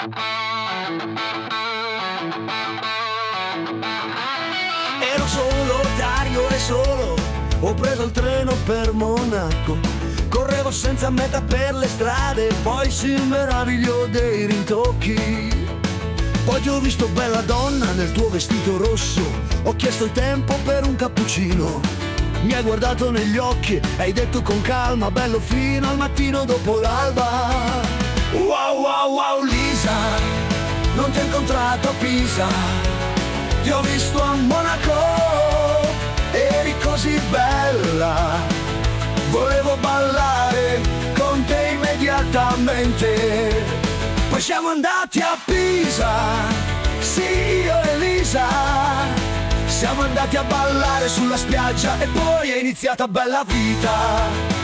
Ero solo, Dario e solo Ho preso il treno per Monaco. Correvo senza meta per le strade Poi si meravigliò dei rintocchi. Poi ti ho visto bella donna nel tuo vestito rosso Ho chiesto il tempo per un cappuccino. Mi hai guardato negli occhi hai detto con calma Bello fino al mattino dopo l'alba. Wow wow wow ho incontrato a Pisa ti ho visto a Monaco, eri così bella, volevo ballare con te immediatamente. Poi siamo andati a Pisa, sì io e Lisa, siamo andati a ballare sulla spiaggia e poi è iniziata bella vita.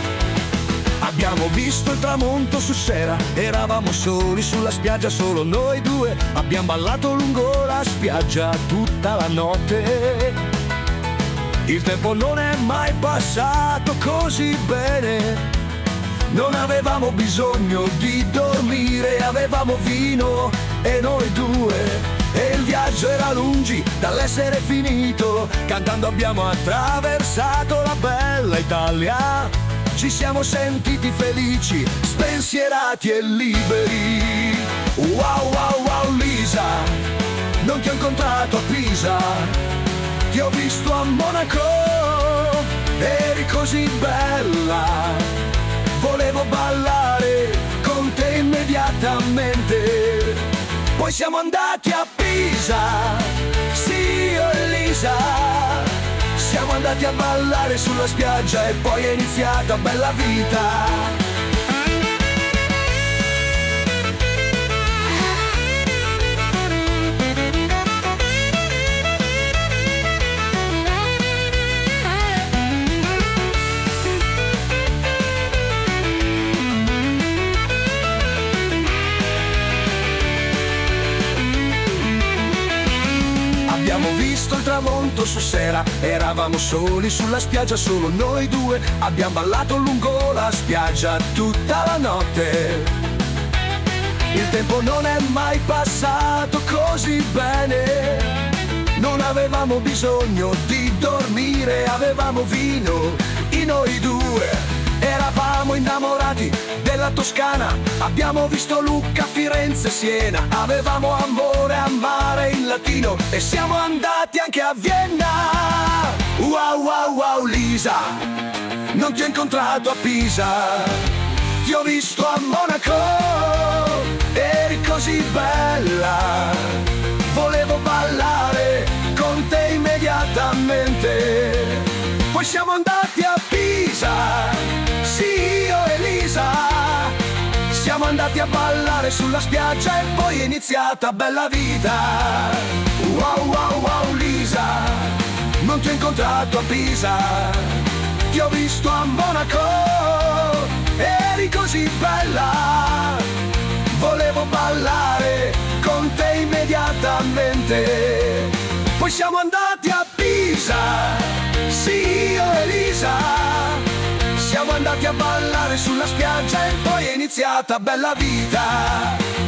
Abbiamo visto il tramonto su sera, eravamo soli sulla spiaggia, solo noi due. Abbiamo ballato lungo la spiaggia tutta la notte. Il tempo non è mai passato così bene. Non avevamo bisogno di dormire, avevamo vino e noi due. E il viaggio era lungi dall'essere finito, cantando abbiamo attraversato la bella Italia ci siamo sentiti felici, spensierati e liberi. Wow, wow, wow, Lisa, non ti ho incontrato a Pisa, ti ho visto a Monaco, eri così bella, volevo ballare con te immediatamente. Poi siamo andati a Pisa, andati a ballare sulla spiaggia e poi è iniziata bella vita. Abbiamo visto il tramonto su sera, eravamo soli sulla spiaggia, solo noi due. Abbiamo ballato lungo la spiaggia tutta la notte. Il tempo non è mai passato così bene. Non avevamo bisogno di dormire, avevamo vino in noi due. Eravamo innamorati della Toscana, abbiamo visto Lucca, Firenze, Siena, avevamo amore a mare in latino. E siamo andati anche a Vienna. Wow wow wow Lisa, non ti ho incontrato a Pisa, ti ho visto a Monaco, eri così bella, volevo ballare con te immediatamente. Poi siamo andati a ballare sulla spiaggia e poi è iniziata bella vita. Wow wow wow Lisa, non ti ho incontrato a Pisa, ti ho visto a Monaco, eri così bella, volevo ballare con te immediatamente. Poi siamo sulla spiaggia e poi è iniziata bella vita.